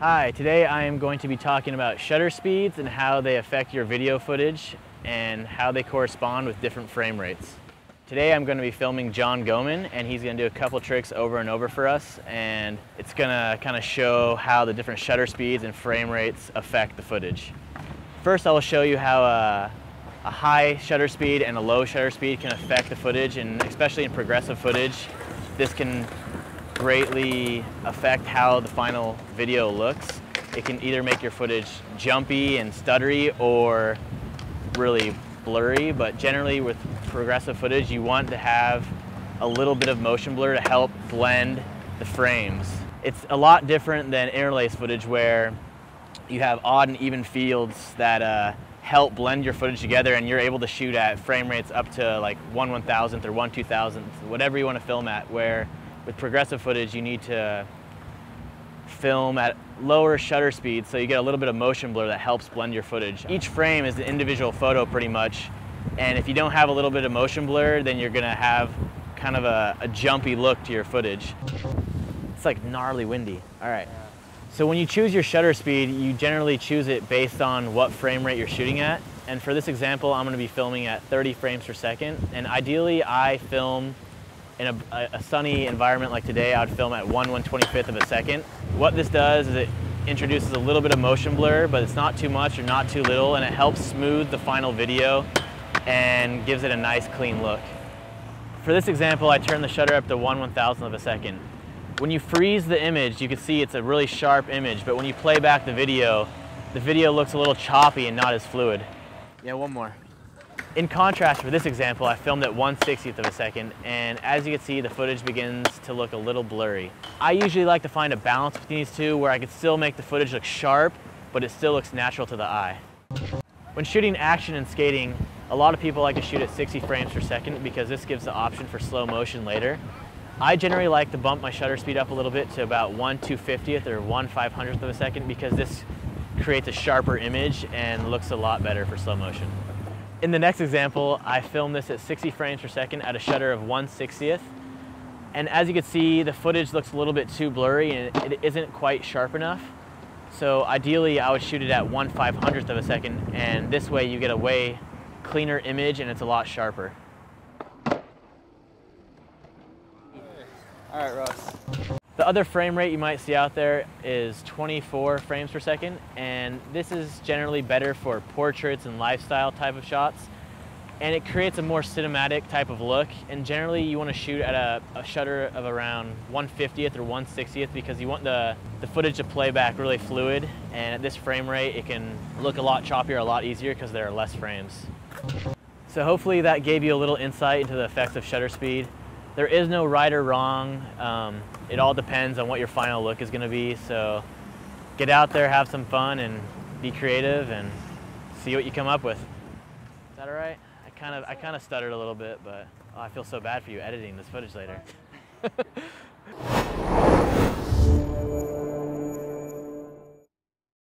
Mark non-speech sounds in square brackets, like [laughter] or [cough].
Hi, today I am going to be talking about shutter speeds and how they affect your video footage and how they correspond with different frame rates. Today I'm going to be filming Jon Goemann and he's going to do a couple tricks over and over for us and it's going to kind of show how the different shutter speeds and frame rates affect the footage. First I will show you how a, a high shutter speed and a low shutter speed can affect the footage and especially in progressive footage this can greatly affect how the final video looks. It can either make your footage jumpy and stuttery or really blurry, but generally with progressive footage, you want to have a little bit of motion blur to help blend the frames. It's a lot different than interlace footage where you have odd and even fields that uh, help blend your footage together and you're able to shoot at frame rates up to like 1 1000th or 1 2000th, whatever you want to film at, where with progressive footage, you need to film at lower shutter speeds so you get a little bit of motion blur that helps blend your footage. Each frame is an individual photo pretty much, and if you don't have a little bit of motion blur, then you're gonna have kind of a, a jumpy look to your footage. It's like gnarly windy. All right. So when you choose your shutter speed, you generally choose it based on what frame rate you're shooting at. And for this example, I'm gonna be filming at 30 frames per second. And ideally, I film in a, a, sunny environment like today, I would film at 1 125th of a second. What this does is it introduces a little bit of motion blur, but it's not too much or not too little, and it helps smooth the final video and gives it a nice clean look. For this example, I turn the shutter up to 1 1000th of a second. When you freeze the image, you can see it's a really sharp image, but when you play back the video, the video looks a little choppy and not as fluid. Yeah, one more. In contrast, for this example, I filmed at 1 60th of a second, and as you can see, the footage begins to look a little blurry. I usually like to find a balance between these two where I can still make the footage look sharp, but it still looks natural to the eye. When shooting action and skating, a lot of people like to shoot at 60 frames per second because this gives the option for slow motion later. I generally like to bump my shutter speed up a little bit to about 1 250th or 1 500th of a second because this creates a sharper image and looks a lot better for slow motion. In the next example, I filmed this at 60 frames per second at a shutter of 1 60th. And as you can see, the footage looks a little bit too blurry and it isn't quite sharp enough. So ideally, I would shoot it at 1 500th of a second, and this way you get a way cleaner image and it's a lot sharper. All right, Ross. The other frame rate you might see out there is 24 frames per second, and this is generally better for portraits and lifestyle type of shots. And it creates a more cinematic type of look, and generally you want to shoot at a, a shutter of around 150th or 160th because you want the, the footage to play back really fluid, and at this frame rate it can look a lot choppier, a lot easier because there are less frames. So hopefully that gave you a little insight into the effects of shutter speed. There is no right or wrong. Um, it all depends on what your final look is going to be. So get out there, have some fun, and be creative, and see what you come up with. Is that all right? I kind of I kind of stuttered a little bit, but oh, I feel so bad for you editing this footage later. [laughs]